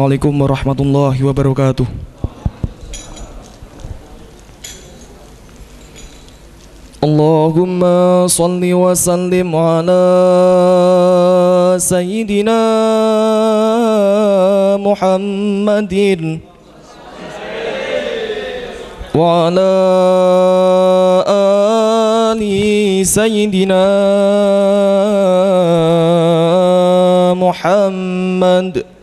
Assalamualaikum warahmatullahi wabarakatuh. اللهم صل وسلم على سيدنا محمد وعلى آل سيدنا محمد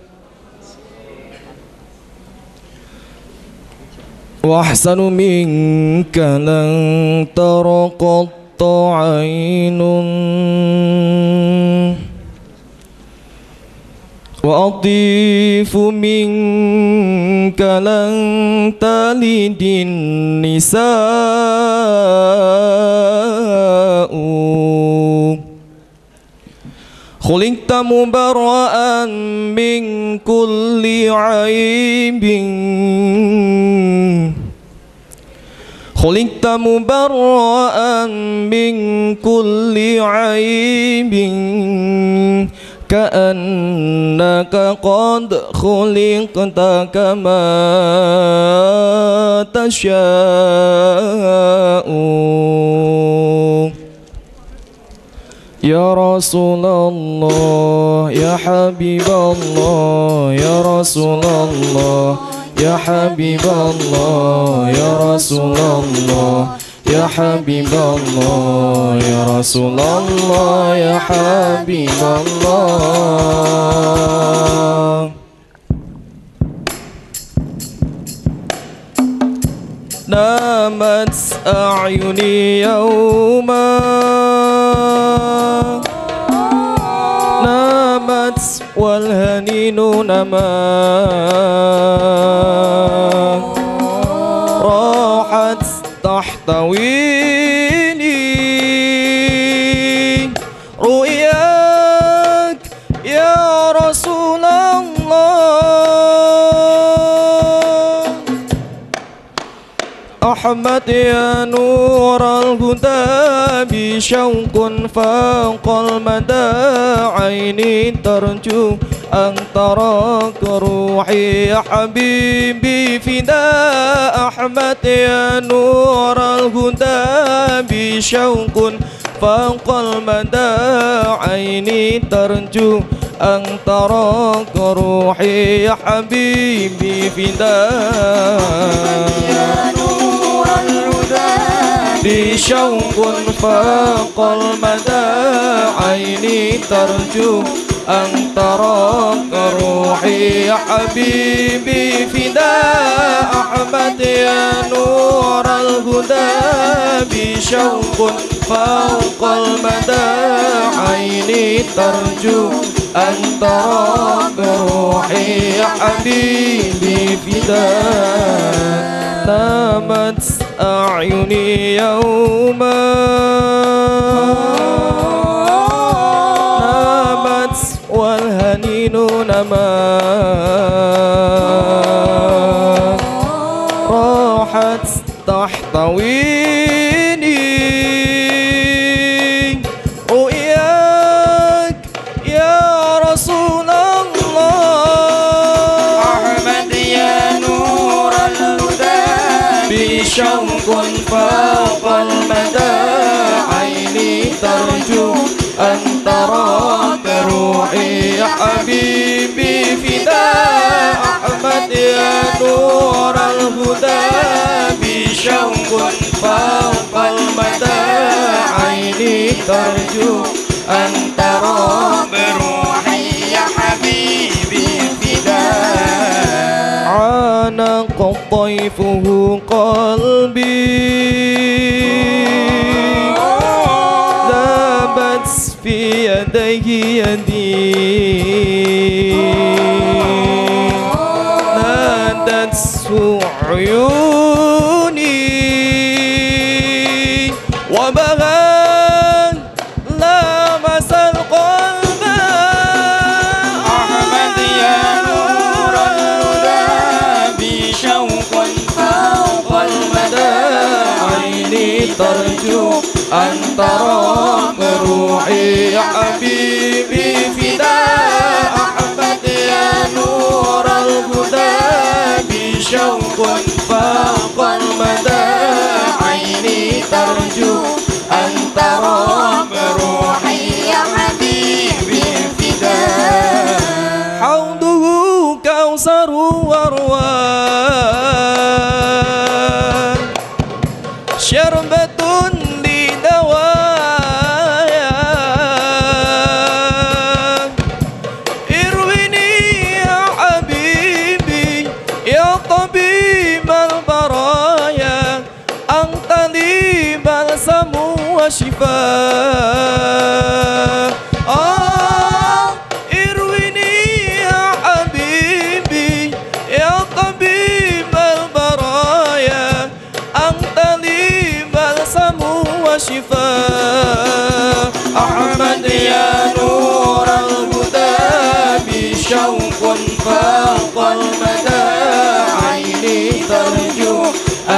وأحسن منك لن تر قط عين وأضيف منك لن تلد النساء. خلقت مبرأ من كل عيب. خلقت مبرأ من كل عيب كأنك قد خلقت كما تشاء. يا رسول الله يا حبيب الله يا رسول الله يا حبيب الله يا رسول الله. يا حبيب الله يا رسول الله يا حبيب الله. نامت أعيني يوما. نامت والهنين نما أحمد يا نور الهدى بشوق فوق المدى عيني ترجو أن تراك روحي يا حبيبي فداء أحمد يا نور الهدى بشوق فوق المدى عيني ترجو أن تراك روحي يا حبيبي فداء بشوق فاق المدى عيني ترجو أن تراك روحي يا حبيبي فداء أحمد يا نور الهدى بشوق فوق المدى عيني ترجو أن تراك روحي يا حبيبي فداء نامت أعيني يوما نامت والهنين نما راحت تحتويني ترجو أن تراك بروحي يا حبيبي فداء عانق طيفه قلبي. ذابت في يديه يدي. التي ترجو أن تراك روحي يا حبيبي فداء أحمد يا نور الهدى بشوق فاق المدى. عيني ترجو أن تراك روحي يا حبيبي فداء. حوضه كوثر وأرواح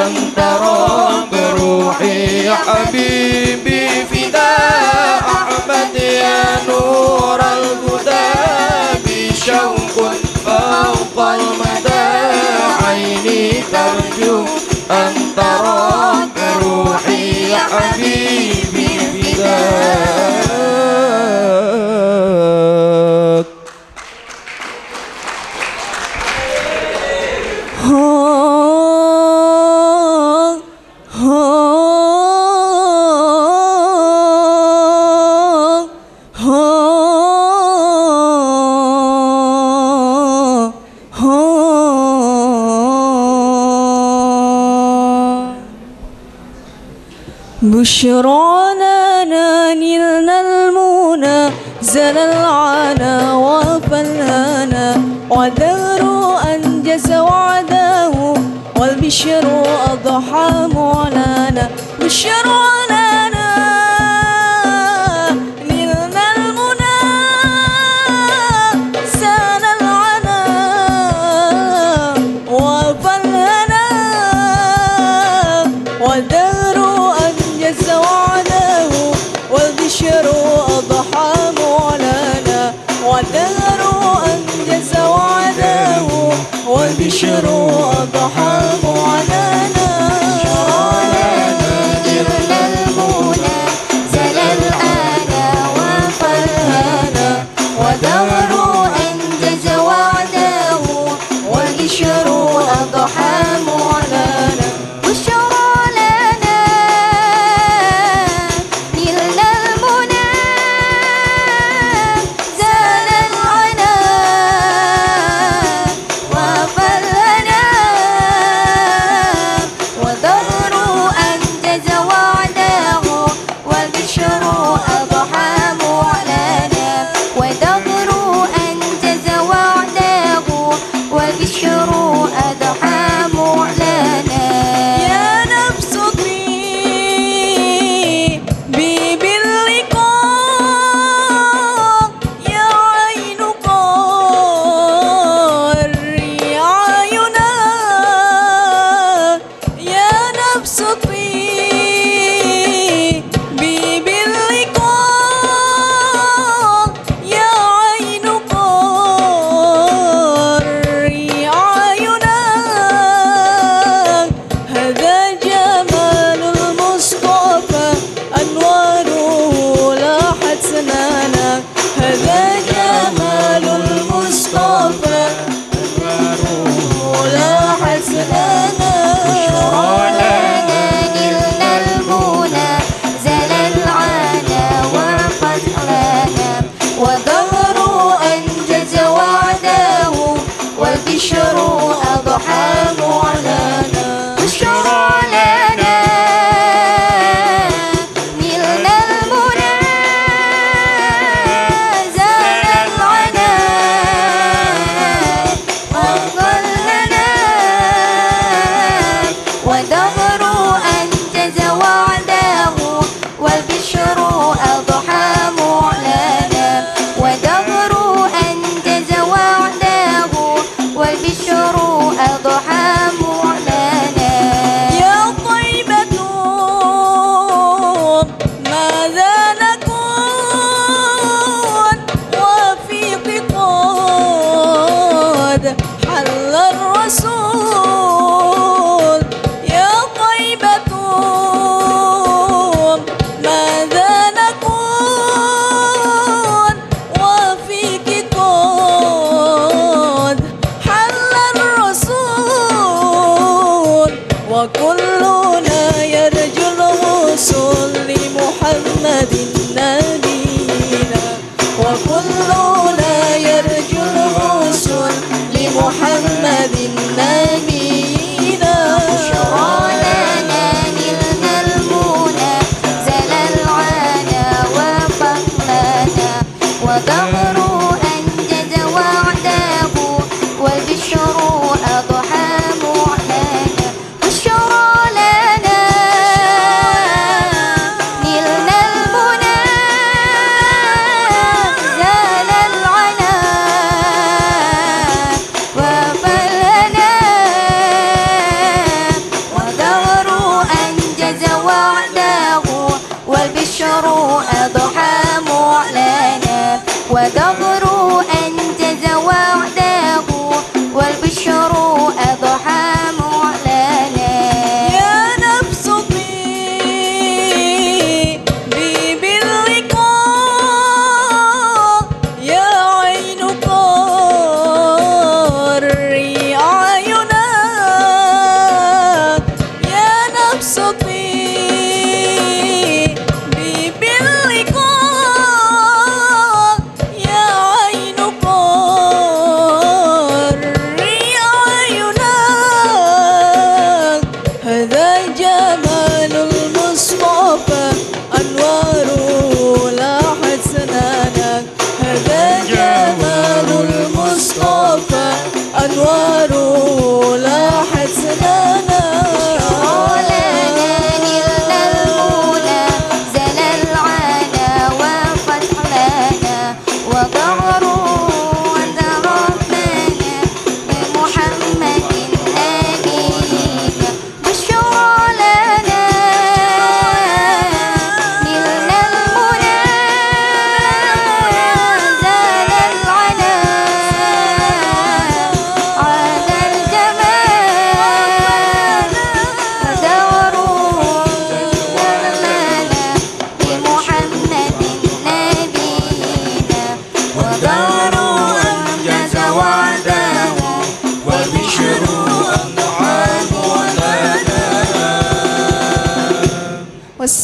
أنت رب روحي يا حبيبي فداء أحمد يا نور الهدى بشوق فوق المدى عيني ترجو أنت رب روحي يا حبيبي فداك ونانا نلنا المنى زل العنا وافى الهنا والدهر أنجز وعداه والبشر أضحى مولانا بشرنا should